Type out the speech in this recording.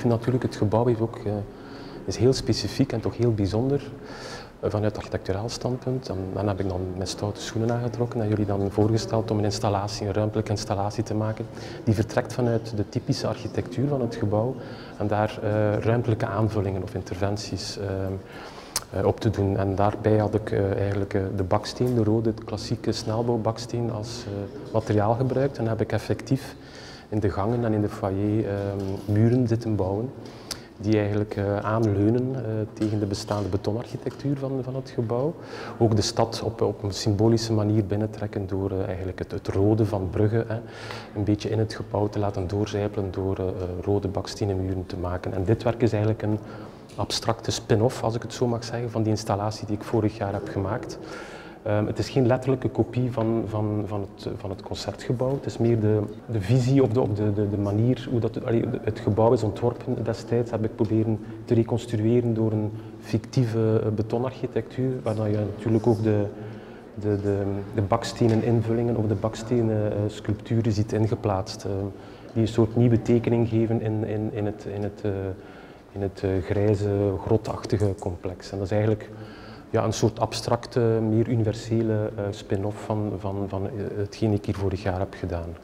vind natuurlijk het gebouw is ook uh, is heel specifiek en toch heel bijzonder vanuit architecturaal standpunt. En dan heb ik dan mijn stoute schoenen aangetrokken en jullie dan voorgesteld om een installatie, een ruimtelijke installatie te maken die vertrekt vanuit de typische architectuur van het gebouw en daar uh, ruimtelijke aanvullingen of interventies op te doen. En daarbij had ik eigenlijk de baksteen, de rode klassieke snelbouwbaksteen als materiaal gebruikt en heb ik effectief in de gangen en in de foyer muren zitten bouwen die eigenlijk uh, aanleunen uh, tegen de bestaande betonarchitectuur van, van het gebouw. Ook de stad op, op een symbolische manier binnentrekken door uh, eigenlijk het, het, rode van Brugge hè, een beetje in het gebouw te laten doorzijpelen door rode bakstenen muren te maken. En dit werk is eigenlijk een abstracte spin-off, als ik het zo mag zeggen, van die installatie die ik vorig jaar heb gemaakt. Um, het is geen letterlijke kopie van, van, van, het, van het concertgebouw. Het is meer de, de visie of de, de, de, de manier hoe dat, allee, het gebouw is ontworpen destijds. Heb ik proberen te reconstrueren door een fictieve betonarchitectuur, waar je natuurlijk ook de, de, de, de bakstenen invullingen of de bakstenen uh, sculpturen ziet ingeplaatst. Uh, die een soort nieuwe tekening geven in, in, in het, in het, in het grijze, grotachtige complex. En dat is eigenlijk ja, een soort abstracte, meer universele uh, spin-off van, van, van hetgeen ik hier vorig jaar heb gedaan.